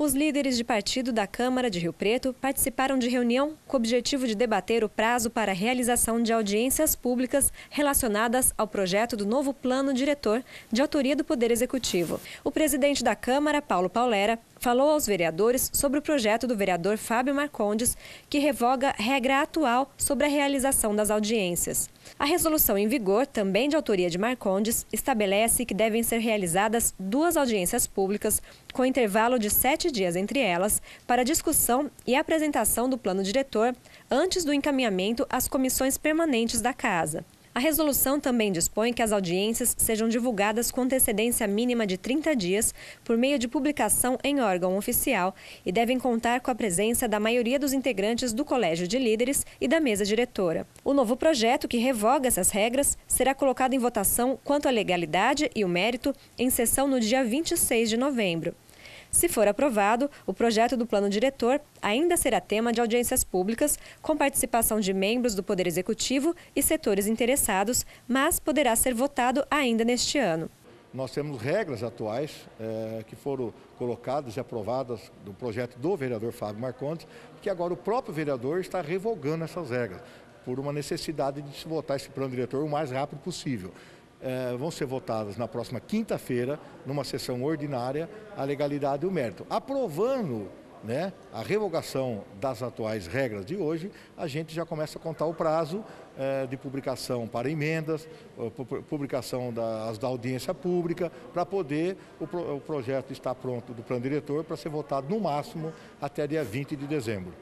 Os líderes de partido da Câmara de Rio Preto participaram de reunião com o objetivo de debater o prazo para a realização de audiências públicas relacionadas ao projeto do novo plano diretor de autoria do Poder Executivo. O presidente da Câmara, Paulo Paulera, falou aos vereadores sobre o projeto do vereador Fábio Marcondes, que revoga regra atual sobre a realização das audiências. A resolução em vigor, também de autoria de Marcondes, estabelece que devem ser realizadas duas audiências públicas, com intervalo de sete dias entre elas, para discussão e apresentação do plano diretor, antes do encaminhamento às comissões permanentes da Casa. A resolução também dispõe que as audiências sejam divulgadas com antecedência mínima de 30 dias por meio de publicação em órgão oficial e devem contar com a presença da maioria dos integrantes do Colégio de Líderes e da mesa diretora. O novo projeto, que revoga essas regras, será colocado em votação quanto à legalidade e o mérito em sessão no dia 26 de novembro. Se for aprovado, o projeto do plano diretor ainda será tema de audiências públicas, com participação de membros do Poder Executivo e setores interessados, mas poderá ser votado ainda neste ano. Nós temos regras atuais é, que foram colocadas e aprovadas do projeto do vereador Fábio Marcondes, que agora o próprio vereador está revogando essas regras, por uma necessidade de se votar esse plano diretor o mais rápido possível eh, vão ser votadas na próxima quinta-feira, numa sessão ordinária, a legalidade e o mérito. Aprovando né, a revogação das atuais regras de hoje, a gente já começa a contar o prazo eh, de publicação para emendas, publicação das, da audiência pública, para poder o, pro, o projeto estar pronto do plano diretor para ser votado no máximo até dia 20 de dezembro.